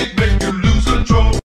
music make you lose control.